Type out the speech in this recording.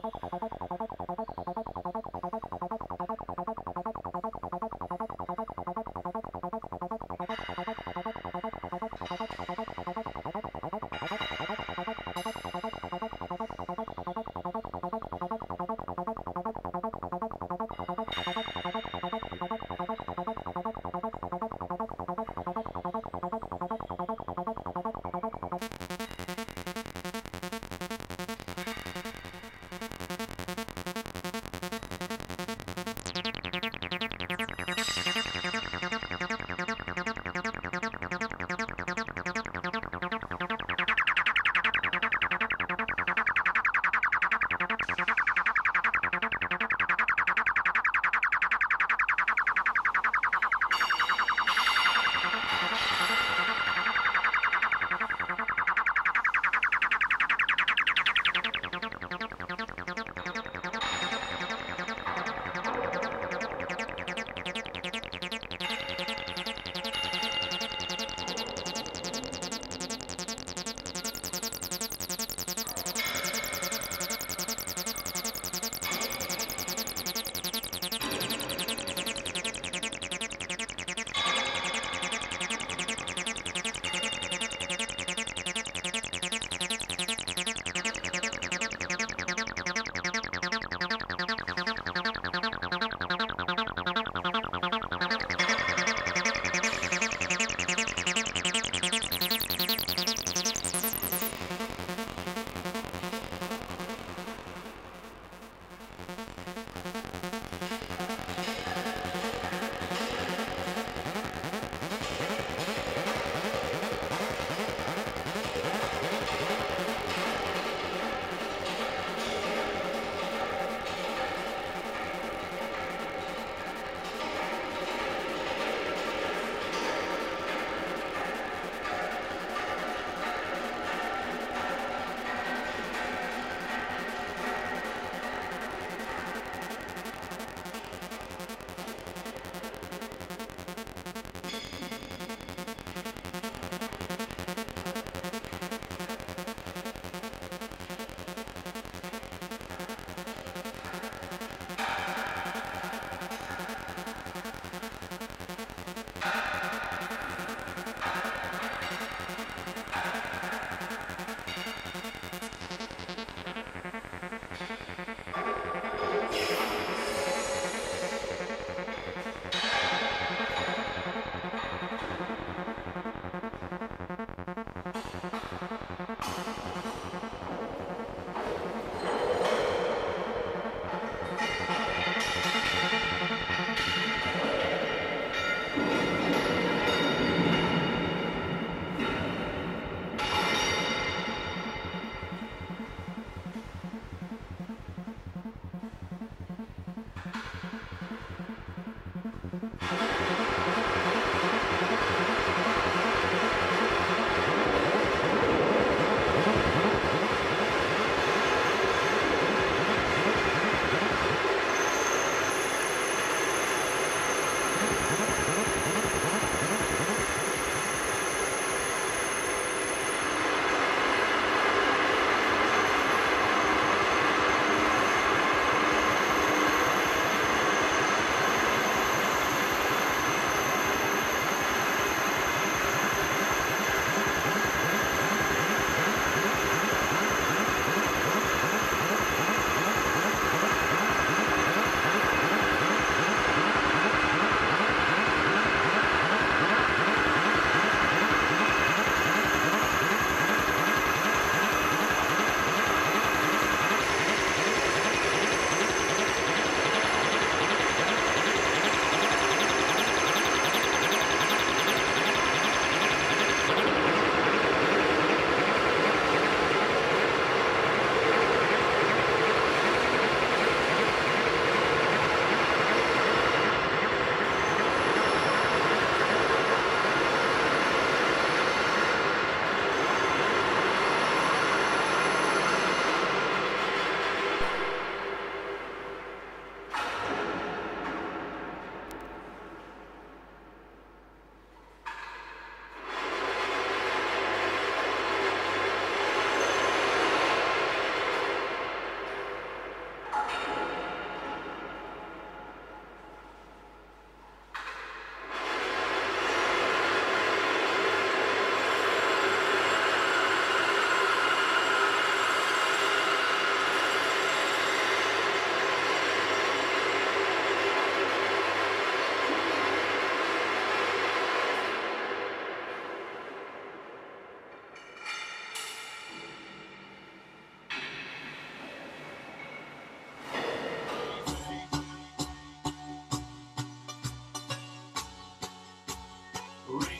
ハハハハ!